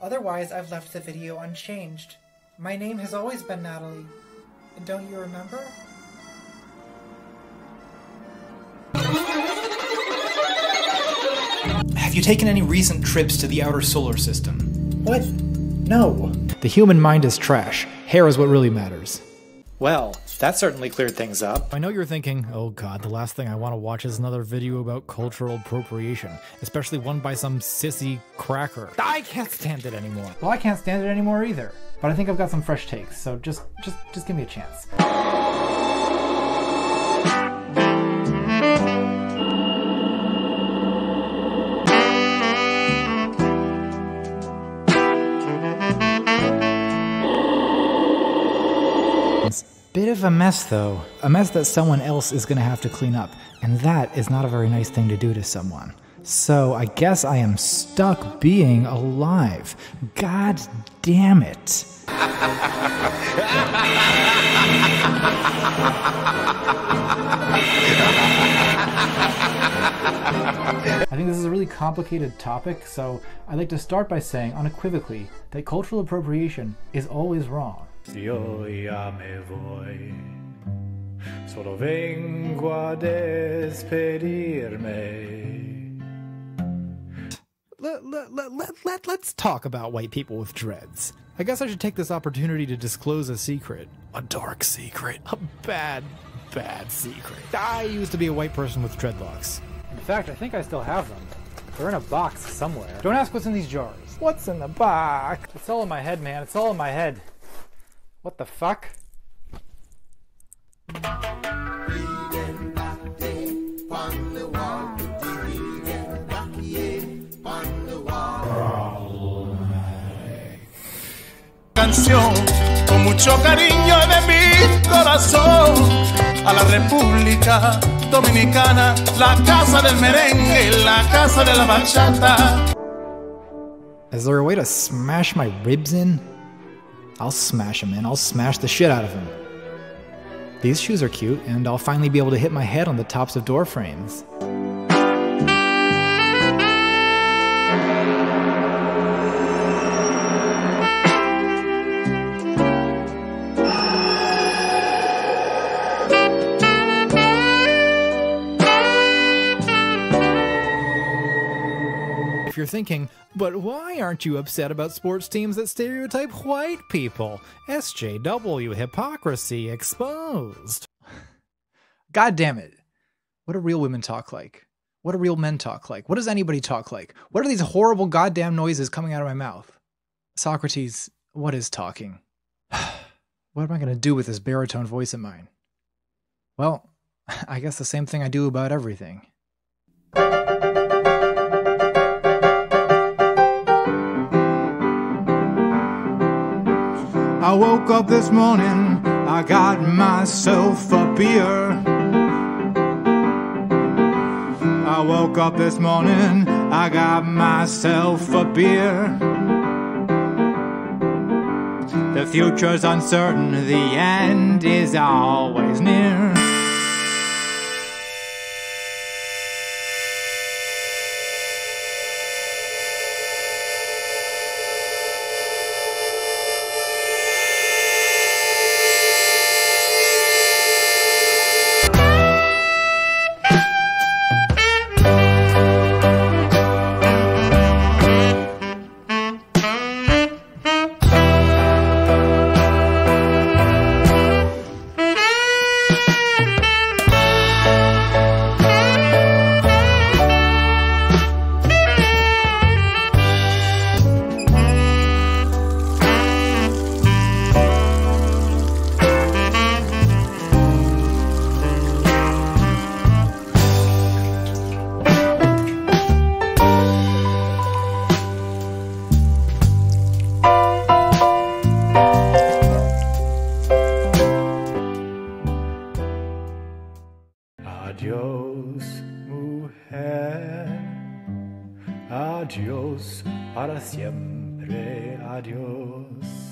Otherwise, I've left the video unchanged. My name has always been Natalie. And don't you remember? Have you taken any recent trips to the outer solar system? What? No. The human mind is trash. Hair is what really matters. Well, that certainly cleared things up. I know you're thinking, oh god, the last thing I want to watch is another video about cultural appropriation, especially one by some sissy cracker. I can't stand it anymore. Well, I can't stand it anymore either. But I think I've got some fresh takes, so just just just give me a chance. Bit of a mess, though. A mess that someone else is gonna have to clean up. And that is not a very nice thing to do to someone. So I guess I am stuck being alive. God damn it. I think this is a really complicated topic, so I'd like to start by saying unequivocally that cultural appropriation is always wrong. Yo ya me voy, solo vengo a despedirme. Let, let, let, let, let, let's talk about white people with dreads. I guess I should take this opportunity to disclose a secret. A dark secret. A bad, bad secret. I used to be a white person with dreadlocks. In fact, I think I still have them. They're in a box somewhere. Don't ask what's in these jars. What's in the box? It's all in my head, man. It's all in my head. What the fuck? canción con mucho cariño de mi corazón a la República Dominicana, la casa del merengue, la casa de la bachata. Is there a way to smash my ribs in? I'll smash him, in. I'll smash the shit out of him. These shoes are cute, and I'll finally be able to hit my head on the tops of door frames. You're thinking, but why aren't you upset about sports teams that stereotype white people? SJW hypocrisy exposed. God damn it. What do real women talk like? What do real men talk like? What does anybody talk like? What are these horrible goddamn noises coming out of my mouth? Socrates, what is talking? what am I going to do with this baritone voice of mine? Well, I guess the same thing I do about everything. I woke up this morning, I got myself a beer. I woke up this morning, I got myself a beer. The future's uncertain, the end is always near. Adiós para siempre. Adiós.